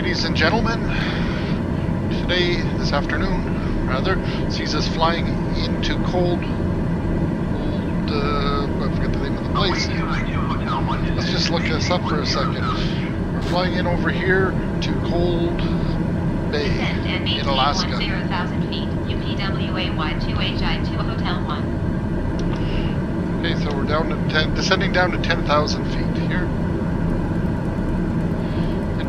ladies and gentlemen. Today, this afternoon, rather, sees us flying into cold, old, uh, I forget the name of the place. Let's just look this up for a second. We're flying in over here to Cold Bay in Alaska. feet, UPWA 2HI 2 Hotel 1. Okay, so we're down to 10, descending down to 10,000 feet here. En route for Cold Bay, Alaska. And we'll descend at about 18,000 feet per minute.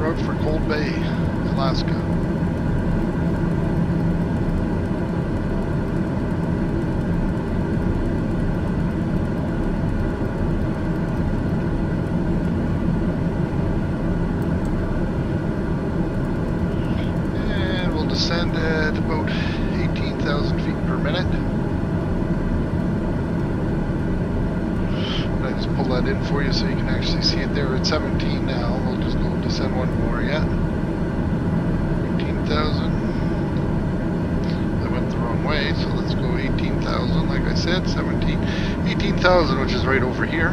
I just pull that in for you so you can actually see it there? At 17 now. We'll just go descend one more yet. 18,000. I went the wrong way, so let's go 18,000 like I said, 17. 18,000 which is right over here.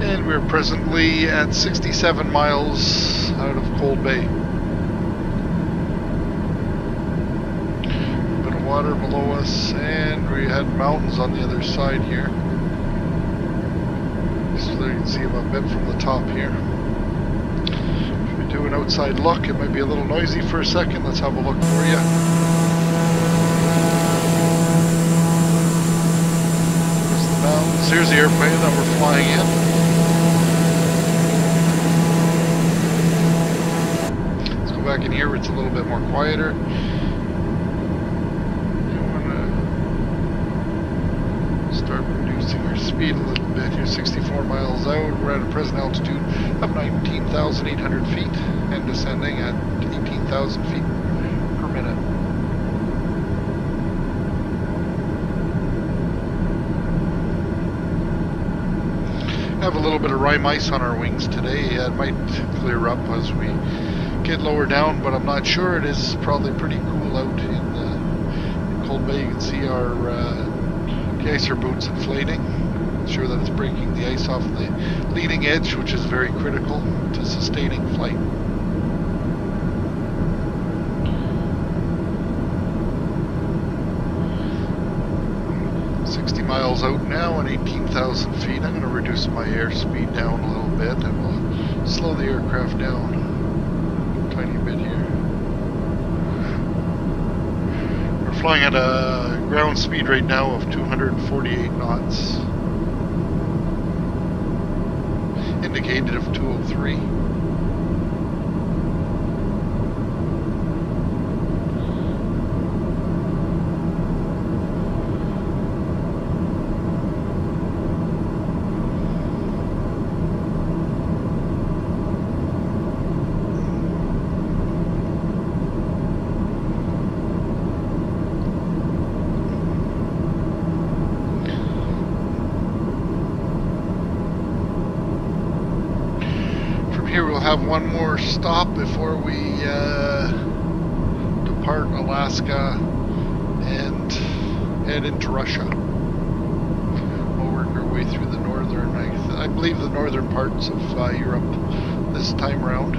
And we're presently at 67 miles out of Cold Bay. A bit of water below us, and we had mountains on the other side here. Can see a bit from the top here. If we do an outside look, it might be a little noisy for a second. Let's have a look for you. Mountains. Here's the airplane that we're flying in. Let's go back in here where it's a little bit more quieter. You wanna start reducing our speed a little bit. You're 64 miles out. We're at a present altitude of 19,800 feet and descending at 18,000 feet per minute. Have a little bit of rime ice on our wings today. It might clear up as we get lower down, but I'm not sure. It is probably pretty cool out in, the, Cold Bay. You can see our uh, icer boots inflating. Ensure that it's breaking the ice off the leading edge, which is very critical to sustaining flight. Sixty miles out now and 18,000 feet. I'm going to reduce my airspeed down a little bit and we'll slow the aircraft down a tiny bit here. Flying at a ground speed right now of 248 knots. Indicated of 203. From here, we'll have one more stop before we uh, depart Alaska and head into Russia. We'll work our way through the northern, I, I believe, the northern parts of uh, Europe this time round.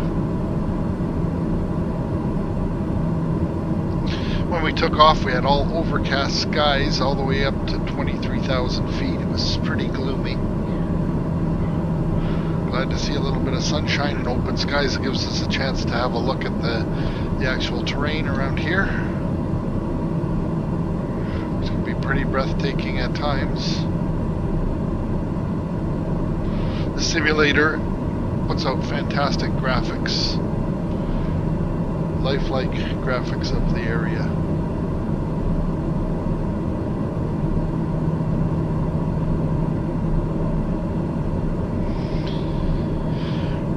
When we took off, we had all overcast skies all the way up to 23,000 feet. It was pretty gloomy. Glad to see a little bit of sunshine and open skies. It gives us a chance to have a look at the, the actual terrain around here. It's going to be pretty breathtaking at times. The simulator puts out fantastic graphics, lifelike graphics of the area.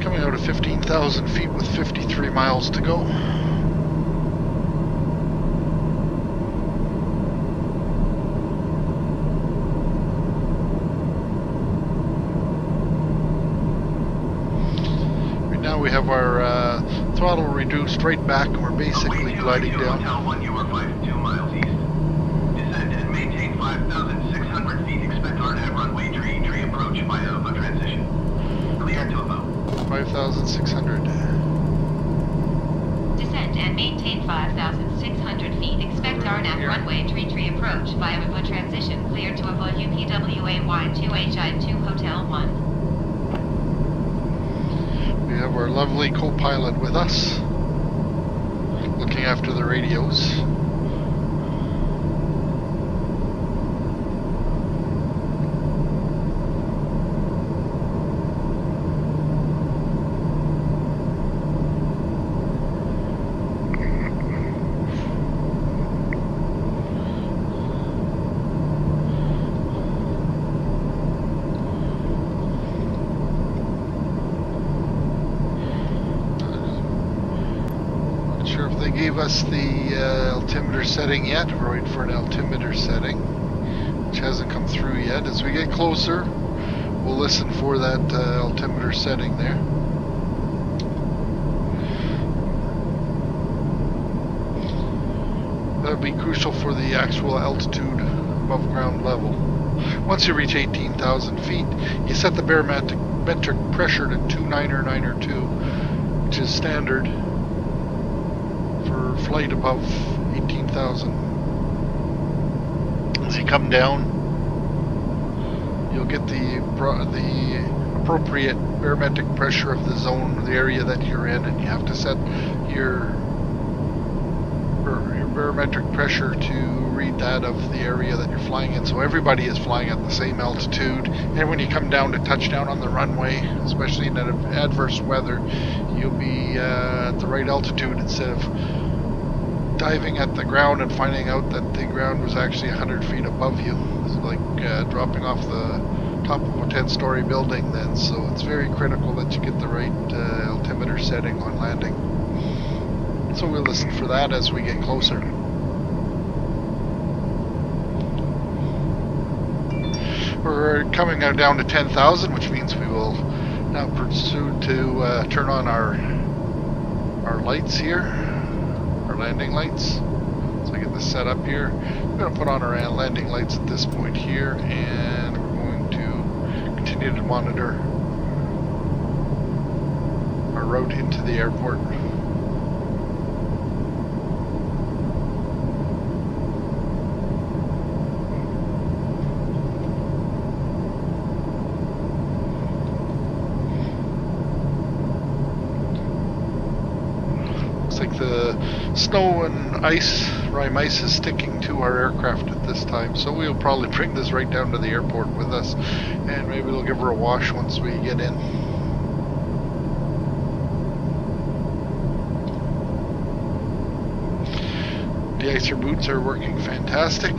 Coming out of 15,000 feet with 53 miles to go. Right now we have our uh, throttle reduced right back and we're basically gliding down. Hotel 1, you are Five thousand six hundred feet. Expect RNAV yeah. runway 33 approach via Avoid transition clear to Avoid UPWAY two HI two Hotel 1. We have our lovely co-pilot with us, looking after the radios. Gave us the uh, altimeter setting yet. We're waiting for an altimeter setting, which hasn't come through yet. As we get closer, we'll listen for that uh, altimeter setting there. That'll be crucial for the actual altitude above ground level. Once you reach 18,000 feet, you set the barometric pressure to 29902, which is standard flight above 18,000. As you come down, you'll get the the appropriate barometric pressure of the zone, the area that you're in, and you have to set your your barometric pressure to read that of the area that you're flying in. So everybody is flying at the same altitude, and when you come down to touchdown on the runway, especially in adverse weather, you'll be uh, at the right altitude instead of diving at the ground and finding out that the ground was actually 100 feet above you. It's like uh, dropping off the top of a 10 story building then, so it's very critical that you get the right uh, altimeter setting on landing. So we'll listen for that as we get closer. We're coming down to 10,000, which means we will now proceed to uh, turn on our our lights here, landing lights. So I get this set up here. I'm going to put on our uh, landing lights at this point here, and we're going to continue to monitor our route into the airport. Looks like the snow and ice, rime ice, is sticking to our aircraft at this time, so we'll probably bring this right down to the airport with us, and maybe we'll give her a wash once we get in. The icer boots are working fantastic.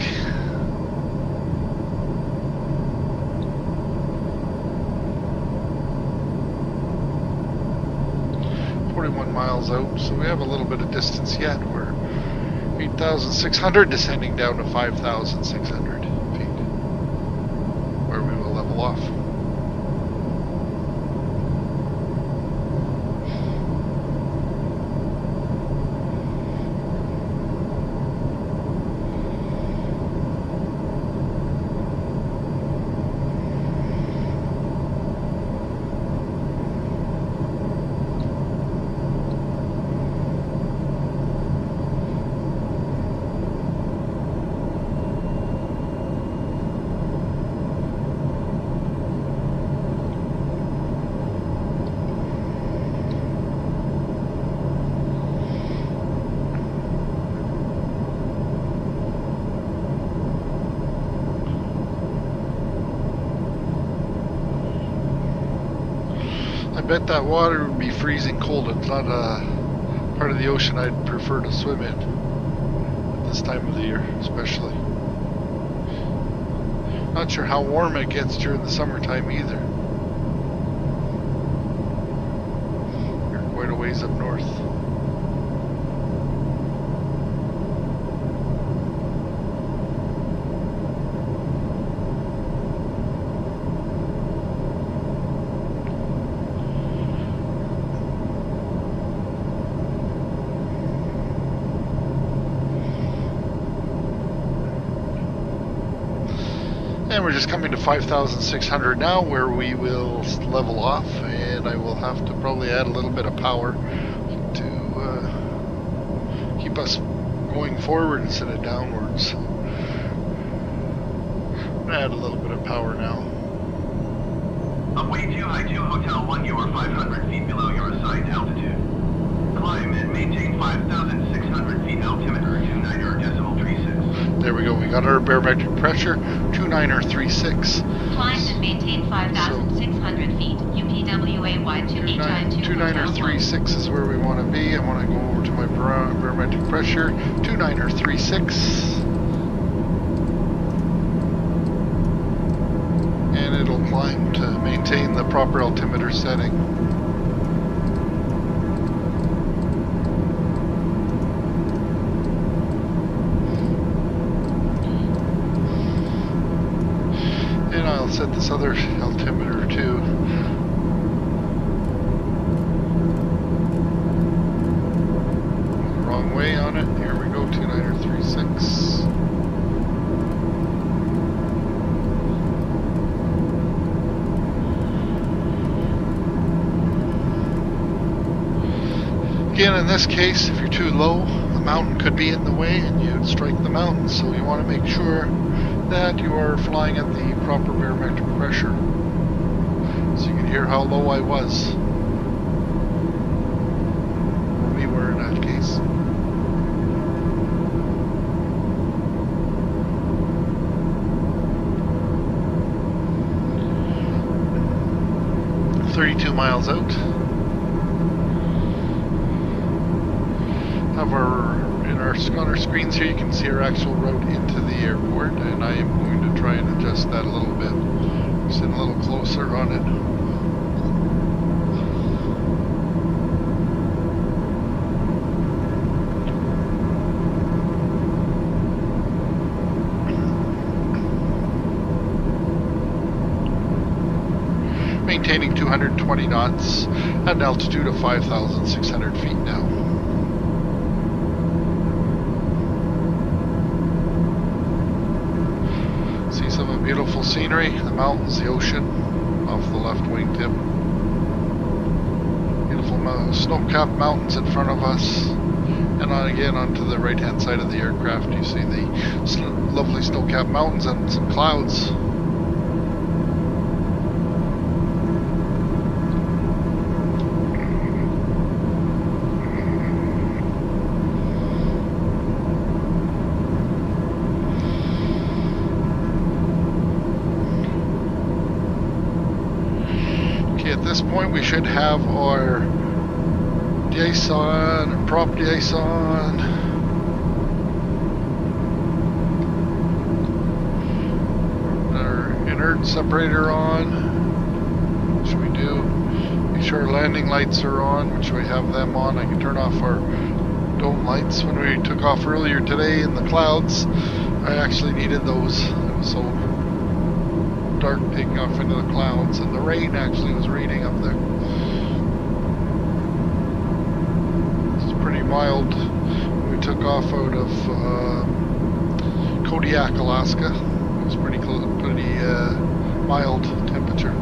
Miles out, so we have a little bit of distance yet. We're 8,600 descending down to 5,600 feet, where we will level off. I bet that water would be freezing cold. It's not a part of the ocean I'd prefer to swim in at this time of the year, especially. Not sure how warm it gets during the summertime either. You're quite a ways up north. And And we're just coming to 5,600 now where we will level off and I will have to probably add a little bit of power to uh, keep us going forward instead of downwards. Add a little bit of power now. Upway 2 High 2 Hotel 1, you are 500 feet below your assigned altitude. Climb and maintain 5,600 feet altimeter 29er decimal 36. There we go. We got our barometric pressure, 2936. Climb and maintain 5,600 feet. UPWA Y2HI2 2936 is where we want to be. I want to go over to my barometric pressure, 2936. And it'll climb to maintain the proper altimeter setting. Set this other altimeter too. Wrong way on it. Here we go, 2936. Again, in this case, if you're too low, a mountain could be in the way and you'd strike the mountain. So you want to make sure that you are flying at the proper barometric pressure. So you can hear how low I was. Or we were in that case. Thirty-two miles out. Have our our on our screens here. You can see our actual route into the airport, and I am going to try and adjust that a little bit. In a little closer on it. maintaining 220 knots at an altitude of 5,600 feet now. See some of the beautiful scenery, the mountains, the ocean off the left wingtip. Beautiful snow-capped mountains in front of us. And on again onto the right-hand side of the aircraft, you see the lovely snow-capped mountains and some clouds. Okay, at this point we should have our de-ice prop. Our inertial separator on, which we do. Make sure our landing lights are on, which we have them on. I can turn off our dome lights. When we took off earlier today in the clouds, I actually needed those. So dark taking off into the clouds, and the rain actually was raining up there. It's pretty mild. We took off out of uh, Kodiak, Alaska. It was pretty pretty uh, mild temperature.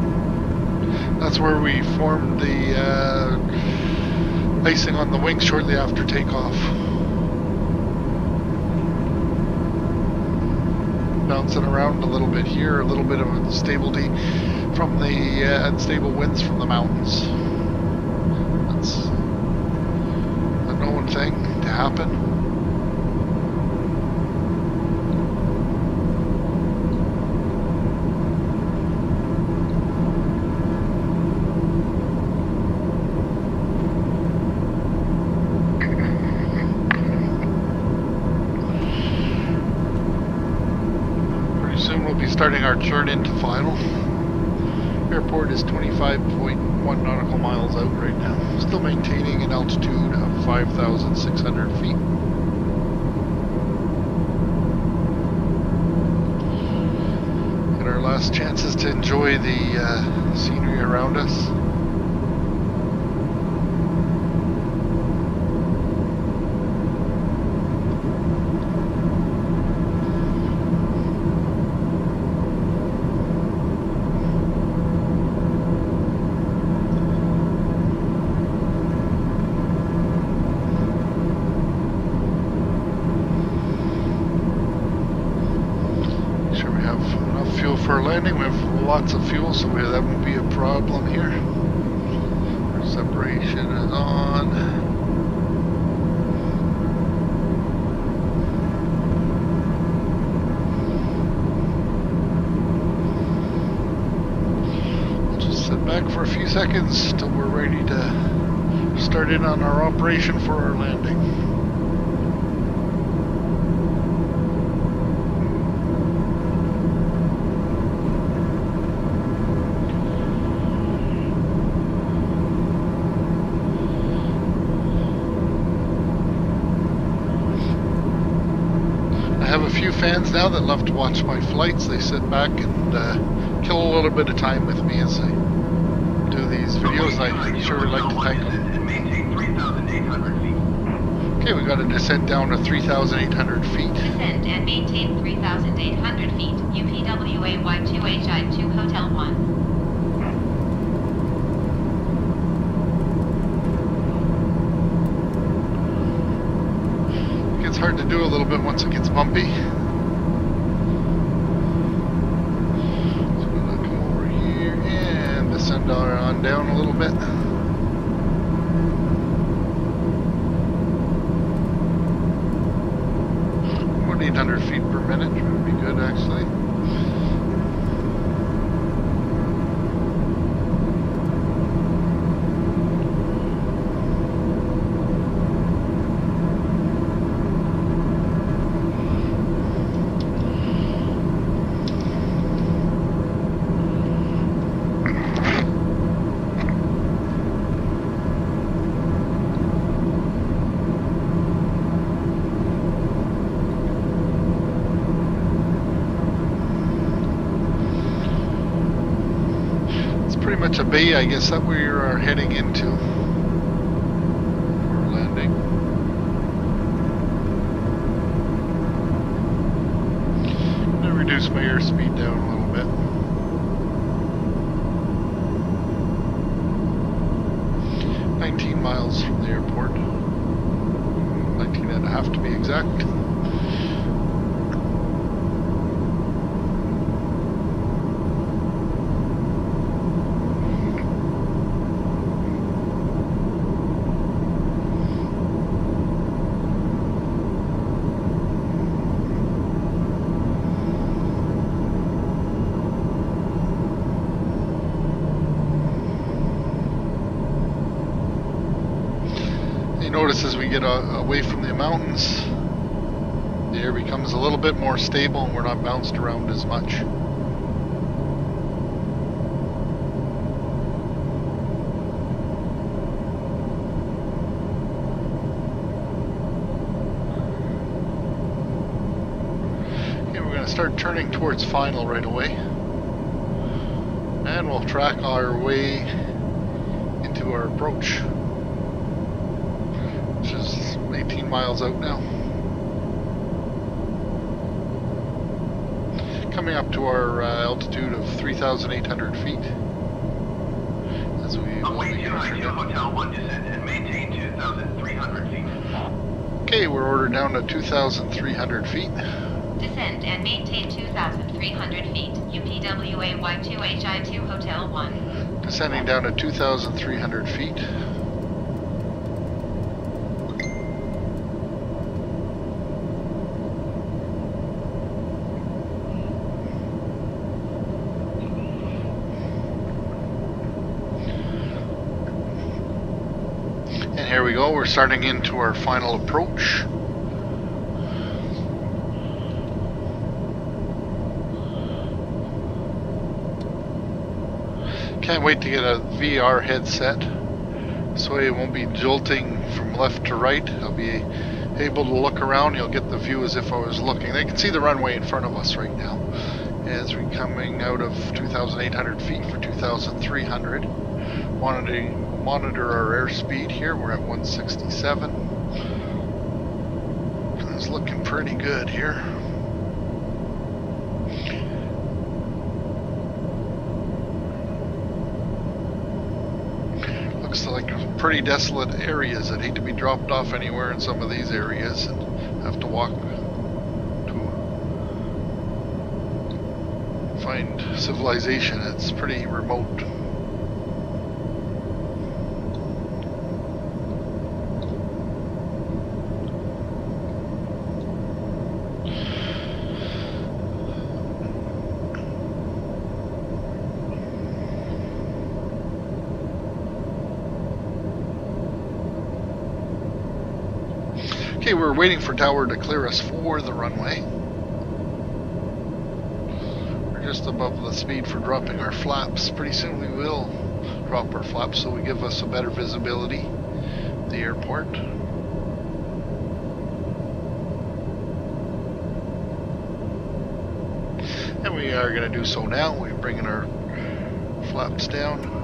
That's where we formed the uh, icing on the wings shortly after takeoff. Bouncing around a little bit here, a little bit of instability from the uh, unstable winds from the mountains. That's a known thing to happen. Pretty soon we'll be into final. Airport is 25.1 nautical miles out right now. Still maintaining an altitude of 5,600 feet. Get our last chances to enjoy the uh, scenery around us. Our landing. We have lots of fuel, so that won't be a problem here. Our separation is on. We'll just sit back for a few seconds till we're ready to start in on our operation for our landing. I have a few fans now that love to watch my flights. They sit back and uh, kill a little bit of time with me as I do these videos. I sure would like to thank them. And maintain 3,800 feet. Okay, we got a descent down to 3,800 feet. Descend and maintain 3,800 feet. UPWA Y2HI2 Hotel 1. It gets hard to do a little bit once it gets bumpy. So I'm gonna come over here and descend on down a little bit. About 800 feet per minute would be good actually. It's bay, I guess, that we are heading into. For landing. Gonna reduce my airspeed down a little bit. Nineteen miles from the airport. Nineteen and a half to be exact. You notice as we get uh, away from the mountains, the air becomes a little bit more stable and we're not bounced around as much. We're going to start turning towards final right away. And we'll track our way into our approach which is 18 miles out now. Coming up to our uh, altitude of 3,800 feet. As we will be 2 ushered IQ in. Hotel 1 and maintain 2,300 feet. Okay, we're ordered down to 2,300 feet. Descend and maintain 2,300 feet. UPWA Y2HI2 Hotel 1. Descending down to 2,300 feet. And here we go, we're starting into our final approach. Can't wait to get a VR headset so it won't be jolting from left to right. I'll be able to look around. You'll get the view as if I was looking. They can see the runway in front of us right now as we're coming out of 2,800 feet for 2,300. Monitor, monitor our airspeed here. We're at 167. It's looking pretty good here. Looks like pretty desolate areas. I'd hate to be dropped off anywhere in some of these areas and have to walk to find civilization. It's pretty remote. Okay, we're waiting for Tower to clear us for the runway. We're just above the speed for dropping our flaps. Pretty soon we will drop our flaps so we give us a better visibility the airport. And we are going to do so now. We're bringing our flaps down.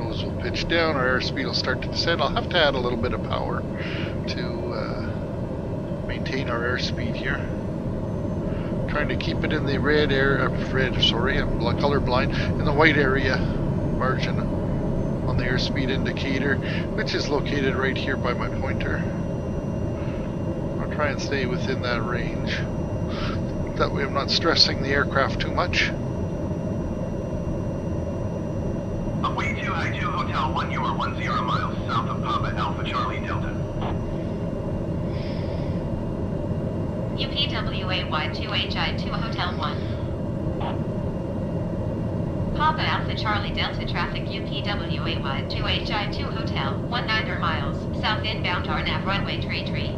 Will pitch down, our airspeed will start to descend. I'll have to add a little bit of power to uh, maintain our airspeed here. Trying to keep it in the red area, red, sorry, I'm colorblind, in the white area margin on the airspeed indicator, which is located right here by my pointer. I'll try and stay within that range. That way I'm not stressing the aircraft too much. Away 2 High 2 Hotel 1, you are 10 miles south of Papa Alpha Charlie Delta. UPWA Y2HI2 Hotel 1. Papa Alpha Charlie Delta traffic UPWA Y2HI2 Hotel 1 9 miles south inbound RNAV runway tree tree.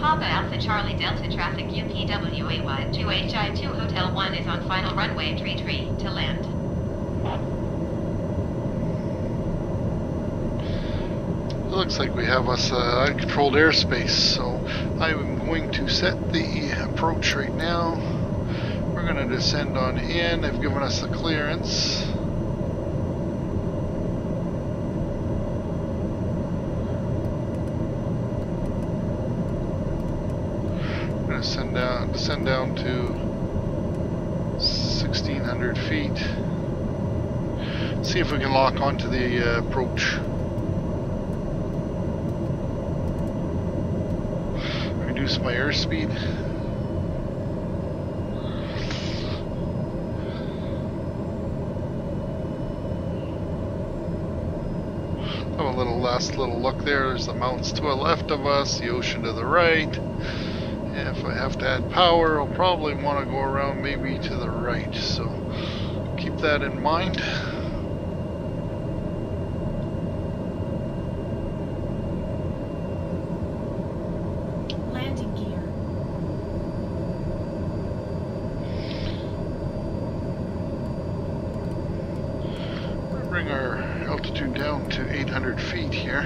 Papa Alpha Charlie Delta traffic UPWA Y2HI2 Hotel 1 is on final runway tree tree to land. It looks like we have us uh, uncontrolled airspace, so I'm going to set the approach right now. We're going to descend on in. They've given us the clearance. I'm going to send down, descend down to 1,600 feet. See if we can lock onto the uh, approach. Reduce my airspeed. Have a little last little look there. There's the mountains to the left of us, the ocean to the right. If I have to add power, I'll probably want to go around maybe to the right. So keep that in mind. Landing gear. We'll bring our altitude down to 800 feet here.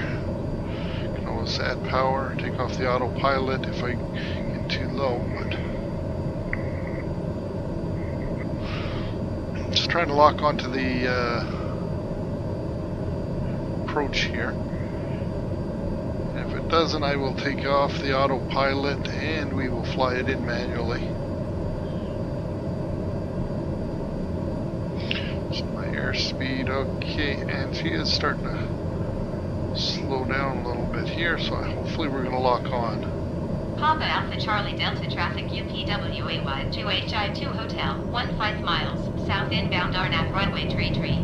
Can always add power, take off the autopilot if I get too low. But just trying to lock onto the uh, approach here. If it doesn't, I will take off the autopilot and we will fly it in manually. Just my airspeed, okay, and she is starting to slow down a little bit here, so hopefully we're going to lock on. Papa Alpha Charlie Delta traffic UPWA Y2HI2 Hotel 1 5 miles south inbound RNAV runway tree tree.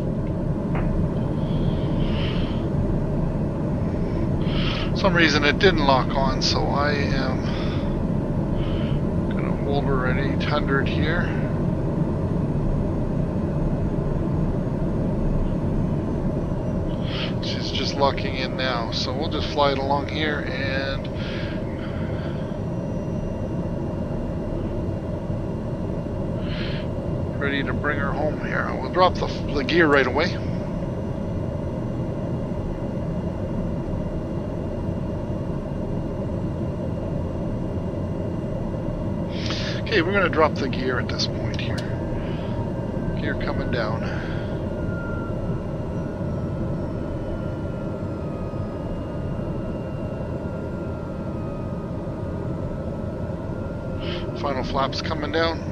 some reason it didn't lock on, so I am gonna hold her at 800 here. She's just locking in now, so we'll just fly it along here and ready to bring her home here. We'll drop the, the gear right away. Okay, we're going to drop the gear at this point here. Gear coming down. Final flaps coming down.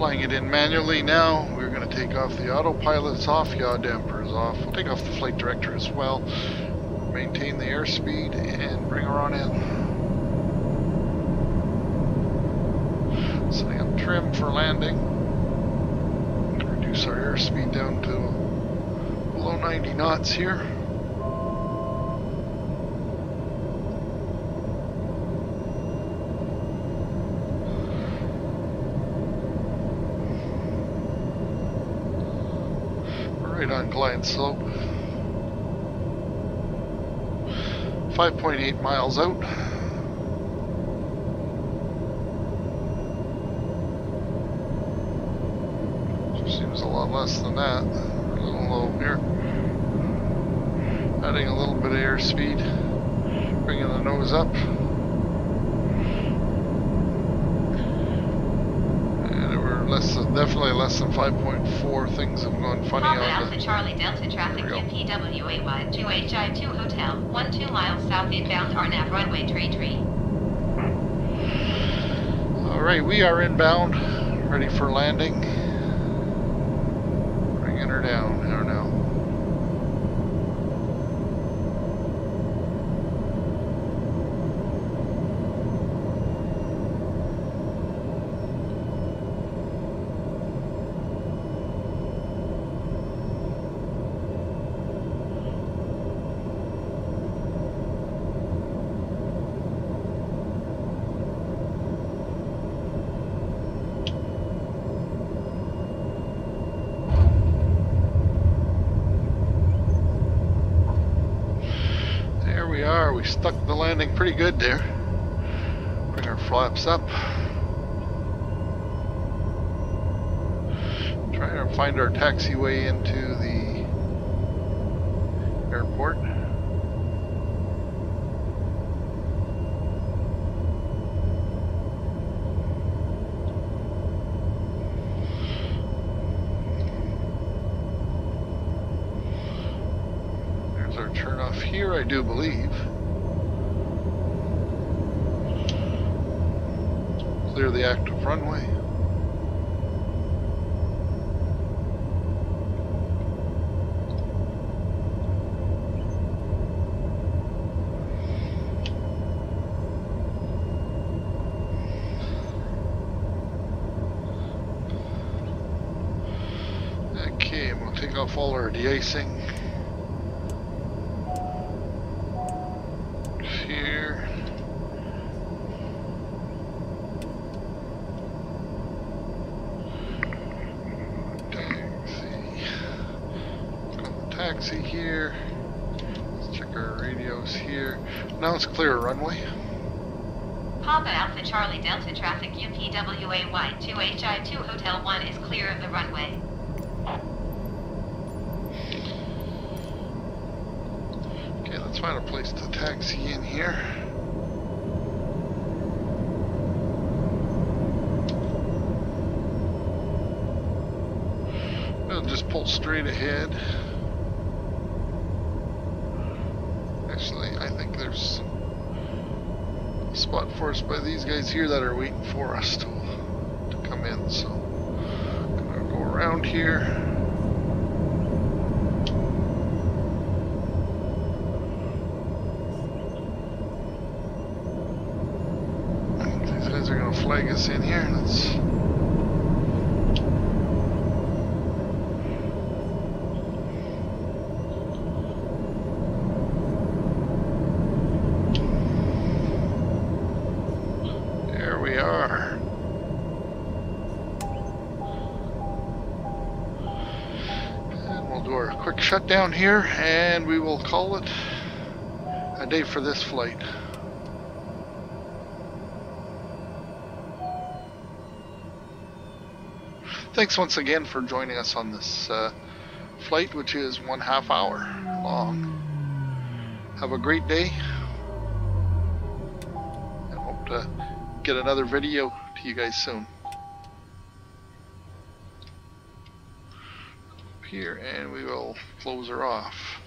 flying it in manually now. We're going to take off the autopilot's off, yaw dampers off. We'll take off the flight director as well. Maintain the airspeed and bring her on in. Setting up trim for landing. Reduce our airspeed down to below 90 knots here. Right on glide slope. 5.8 miles out. Seems a lot less than that. A little low here. Adding a little bit of airspeed. Bringing the nose up. And we're less than, definitely less than 5.4. Things have gone funny Papa on Alpha the... Charlie Delta traffic There we go. UPWAY 2HI2 Hotel, 1 2 miles south inbound RNAV runway tree tree. Alright, we are inbound. Ready for landing. Bringing her down here now. There we are. We stuck the landing pretty good there. Bring our flaps up. Trying to find our taxiway into the airport. There's our turnoff here, I do believe. Clear the active runway. Okay, I'm gonna take off all our de-icing. W A Y two H I two Hotel 1 is clear of the runway. Okay, let's find a place to taxi in here. We'll just pull straight ahead. Actually, I think there's spot for us by these guys here that are waiting for us to, to come in. So, gonna go around here. These guys are gonna flag us in here. Let's. There we are. And we'll do our quick shutdown here, and we will call it a day for this flight. Thanks once again for joining us on this uh, flight, which is one half hour long. Have a great day. Get another video to you guys soon. Here, and we will close her off.